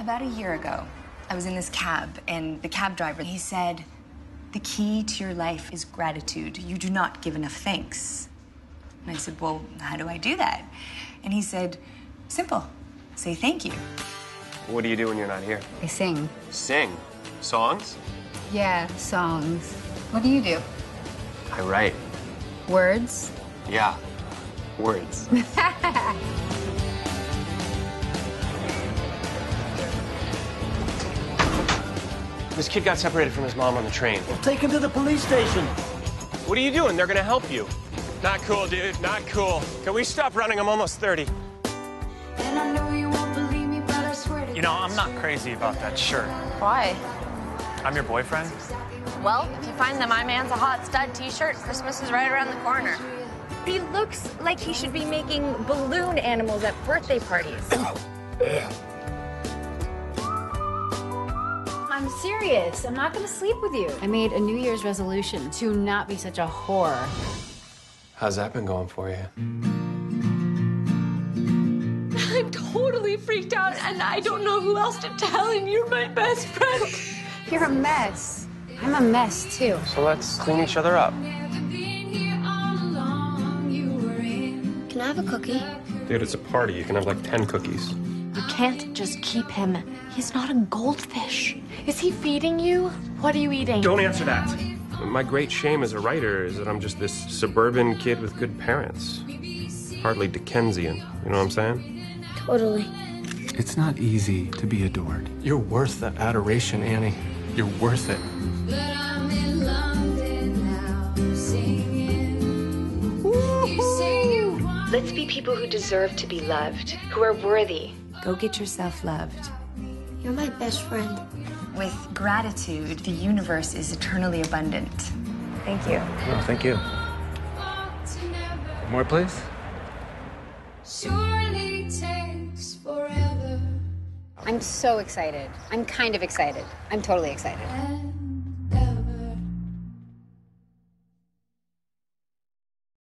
About a year ago, I was in this cab, and the cab driver, he said, The key to your life is gratitude. You do not give enough thanks. And I said, Well, how do I do that? And he said, Simple. Say thank you. What do you do when you're not here? I sing. Sing. Songs? Yeah, songs. What do you do? I write. Words? Yeah. Words. this kid got separated from his mom on the train. We'll take him to the police station. What are you doing? They're gonna help you. Not cool, dude. Not cool. Can we stop running? I'm almost 30. You know, I'm not crazy about that shirt. Why? I'm your boyfriend. Well, if you find the My Man's a Hot Stud t-shirt, Christmas is right around the corner. He looks like he should be making balloon animals at birthday parties. I'm serious. I'm not gonna sleep with you. I made a New Year's resolution to not be such a whore. How's that been going for you? I'm totally freaked out and I don't know who else to tell, and you're my best friend. You're a mess. I'm a mess too. So let's clean each other up. Can I have a cookie? Dude, it's a party. You can have like 10 cookies. You can't just keep him. He's not a goldfish. Is he feeding you? What are you eating? Don't answer that. My great shame as a writer is that I'm just this suburban kid with good parents. Hardly Dickensian. You know what I'm saying? Totally. It's not easy to be adored. You're worth that adoration, Annie. You're worth it. Let's be people who deserve to be loved, who are worthy. Go get yourself loved. You're my best friend. With gratitude, the universe is eternally abundant. Thank you. Oh, thank you. More, please? Surely takes forever. I'm so excited. I'm kind of excited. I'm totally excited.